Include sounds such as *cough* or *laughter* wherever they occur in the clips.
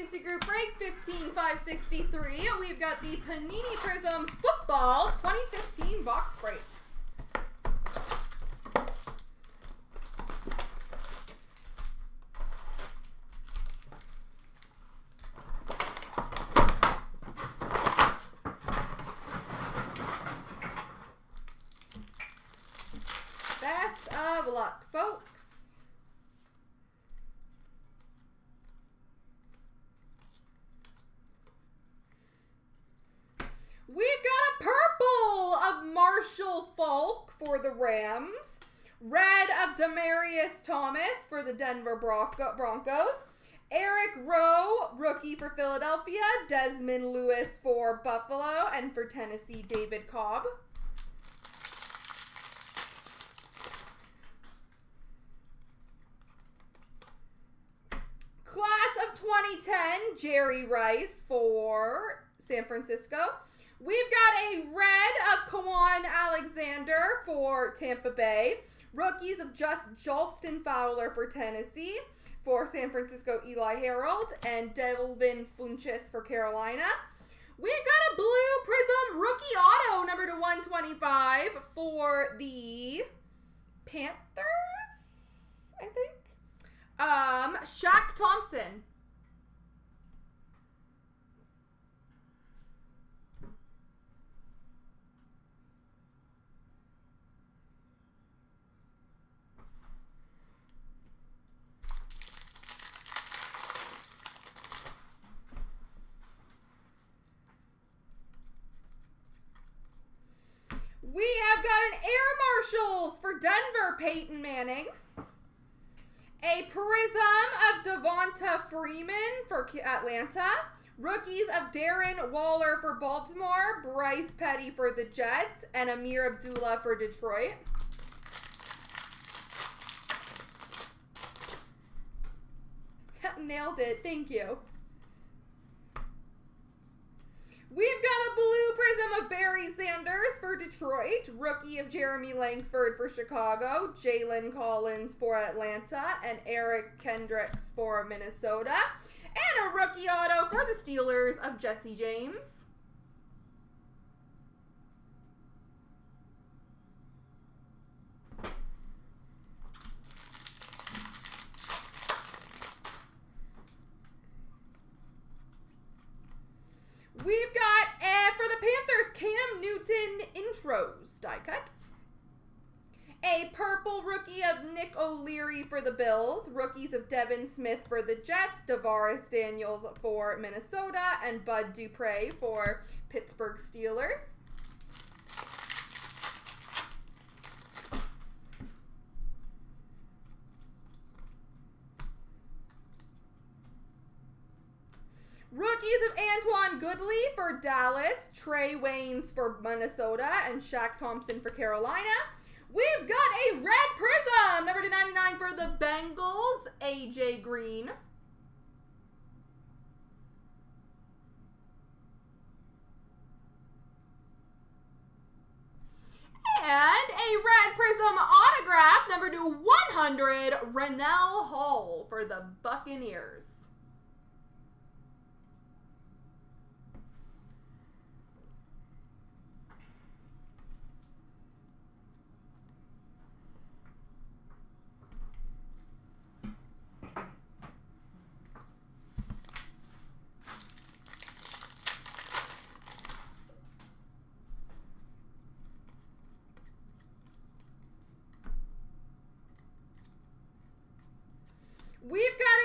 CNC Group Break 15563. We've got the Panini Prizm Football 2015 box break. Best of luck, folks. We've got a purple of Marshall Faulk for the Rams. Red of Demaryius Thomas for the Denver Bronco Broncos. Eric Rowe, rookie for Philadelphia. Desmond Lewis for Buffalo. And for Tennessee, David Cobb. Class of 2010, Jerry Rice for San Francisco. We've got a red of Kwon Alexander for Tampa Bay. Rookies of just Justin Fowler for Tennessee. For San Francisco, Eli Harold. And Devin Funchess for Carolina. We've got a blue prizm rookie auto number to 125 for the Panthers, I think. Um, Shaq Thompson. We have got an For Denver, Peyton Manning. A Prizm of Devonta Freeman for Atlanta. Rookies of Darren Waller for Baltimore. Bryce Petty for the Jets. And Ameer Abdullah for Detroit. *laughs* Nailed it. Thank you. We've got a blue prizm of Barry Detroit, rookie of Jeremy Langford for Chicago, Jalen Collins for Atlanta, and Eric Kendricks for Minnesota, and a rookie auto for the Steelers of Jesse James. We've got, Newton intros die cut. A purple rookie of Nick O'Leary for the Bills. Rookies of Devin Smith for the Jets. Davaris Daniels for Minnesota. And Bud Dupree for Pittsburgh Steelers. Rookies of Antwan Goodley for Dallas, Trae Waynes for Minnesota, and Shaq Thompson for Carolina. We've got a red prizm, number to 99 for the Bengals, AJ Green. And a red prizm autograph, number to 100, Rennell Hall for the Buccaneers. We've got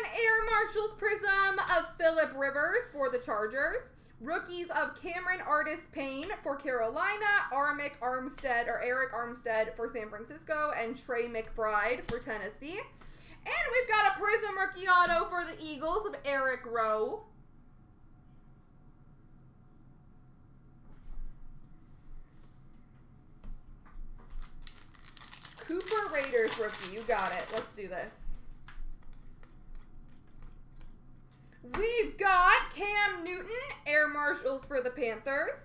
Prizm of Philip Rivers for the Chargers. Rookies of Cameron Artis-Payne for Carolina, Armick Armstead or Arik Armstead for San Francisco, and Trey McBride for Tennessee. And we've got a Prizm rookie auto for the Eagles of Eric Rowe. Cooper Raiders rookie. You got it. Let's do this. We've got Cam Newton, Air Marshals for the Panthers.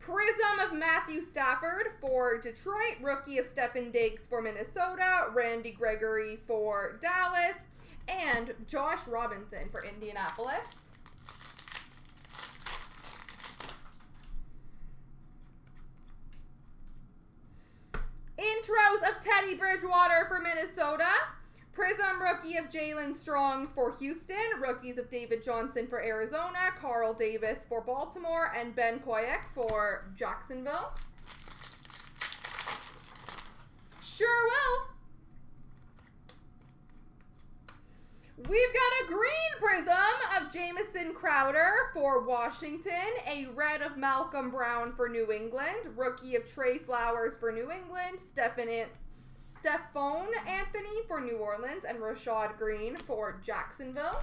Prizm of Matthew Stafford for Detroit. Rookie of Stefon Diggs for Minnesota. Randy Gregory for Dallas. and Josh Robinson for Indianapolis. Intros of Teddy Bridgewater for Minnesota. Prizm rookie of Jaelen Strong for Houston. Rookies of David Johnson for Arizona. Carl Davis for Baltimore. And Ben Koyack for Jacksonville. Sure will. We've got a green prizm of Jamison Crowder for Washington, a red of Malcolm Brown for New England, rookie of Trey Flowers for New England, Stephen Stephone Anthony for New Orleans, and Rashad Greene for Jacksonville.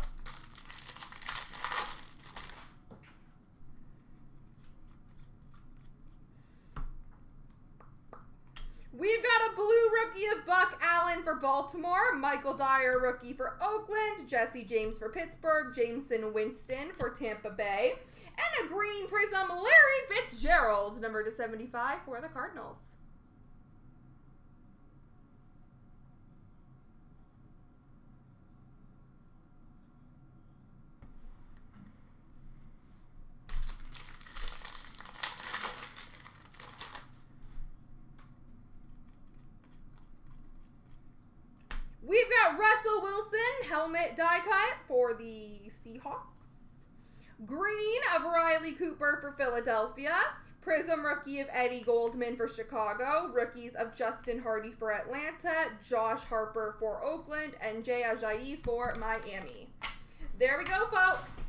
We've got a blue rookie of Buck Allen for Baltimore, Michael Dyer rookie for Oakland, Jesse James for Pittsburgh, Jameis Winston for Tampa Bay, and a green prizm Larry Fitzgerald, number to 75 for the Cardinals. We've got Russell Wilson, helmet die cut for the Seahawks. Green of Riley Cooper for Philadelphia. Prizm rookie of Eddie Goldman for Chicago. Rookies of Justin Hardy for Atlanta. Josh Harper for Oakland. And Jay Ajayi for Miami. There we go, folks.